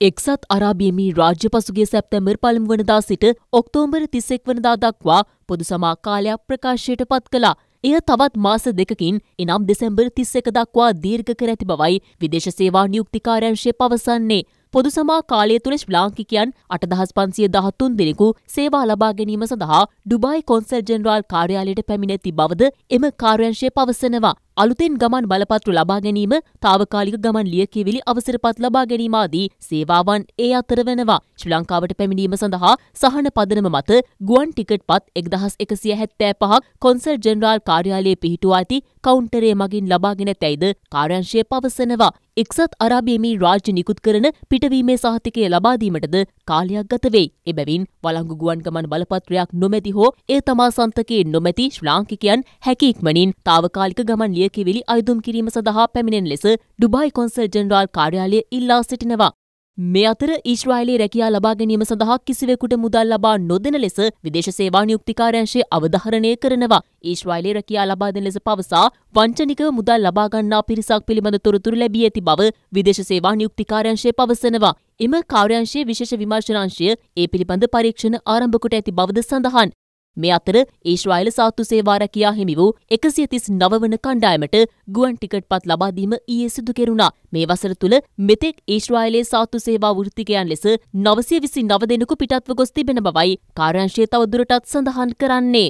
එක්සත් අරාබියමි රාජ්‍ය පසුගේ සැප්තැම්බර් පළමු වනදා සිට ඔක්තෝම්බර් තිස්සෙක් වනදා දක්වා පොදු සමා කාලයක් ප්‍රකාශයට පත් කළා. එය තවත් මාස දෙකකින් එනම් දෙසැම්බර් තිස්ස එක දක්වා දීර්ඝ කර ඇති බවයි විදේශ සේවා නියුක්තිකාරංශය පවසන්නේ. පොදු සමා කාලය තුළ ශ්ලාංකිකයන් අටදහස් පන්සිය දහත්තුන් දෙනෙකු සේවා ලබා ගැනීම සඳහා ඩුබයි කොන්සල් ජෙනරාල් කාර්යාලයට පැමිණ ඇති බවද එම කාර්යංශය පවසනවා. අලුතෙන් ගමන් බලපත්‍රු ලබා ගැනීම තාවකාලික ගමන් ලියකිවිලි අවසරපත් ලබා ගැනීමාදී සේවාවන් ඒ අතර වෙනවා. ශ්‍රී ලංකාවට පැමිණීම සඳහා සහන පදනම මත ගුවන් ටිකට් පත් එක්දහස් එකසිය හැත්තෑ පහක් කොන්සල් ජෙනරාල් කාර්යාලයේ පිහිටුවා ඇති කවුන්ටරේ මගින් ලබාගෙන ඇතැයිද කාර්යංශය පවසනවා. එක්සත් අරාබියමී රාජ්‍ය නිකුත් කරන පිටවීමේ සහතිකය ලබාදීමටද කාලයක් ගත වෙයි. එබැවින් වළංගු ගුවන් ගමන් බලපත්‍රයක් නොමැති හෝ ඒ තමා සන්තකයේ නොමැති ශ්‍රාංකිකයන් හැකි ඉක්මනින් තාවකාලික ගමන් ලිය ලියකිවිලි අයදුම් කිරීම සඳහා පැමිණෙන ලෙස ඩුබයි කොන්සල් ජෙනරාල් කාර්යාලය ඉල්ලා සිටිනවා. මේ අතර ඊශ්‍රායිලයේ රැකියා ලබා ගැනීම සඳහා කිසිවෙකුට මුදල් ලබා නොදෙන ලෙස විදේශ සේවා නියුක්තිකාරංශය අවධාරණය කරනවා. ඊශ්‍රායිලයේ රැකියා ලබා දෙන ලෙස පවසා වංචනිකව මුදල් ලබා ගන්නා පිරිසක් පිළිබඳ තොරතුරු ලැබී ඇති බව විදේශ සේවා නියුක්තිකාරංශය පවසනවා. එම කාර්යංශයේ විශේෂ විමර්ශනාංශය ඒ පිළිබඳ පරීක්ෂණ ආරම්භ කොට ඇති බවද සඳහන්. මේ අතර ඊශ්‍රායිල සාත්තු සේවා රැකියා හිමි වූ එකසිය තිස් නවවන කණ්ඩායමට ගුවන් ටිකට් පත් ලබාදීම ඊයේ සිදු කෙරුණා. මේ වසර තුළ මෙතෙක් ඊශ්‍රායිලයේ සාත්තු සේවා වෘත්තිකයන් ලෙස නවසිය විසි නව දෙනෙකු පිටත්ව ගොස් තිබෙන බවයි කාර්යංශය තවදුරටත් සඳහන් කරන්නේ.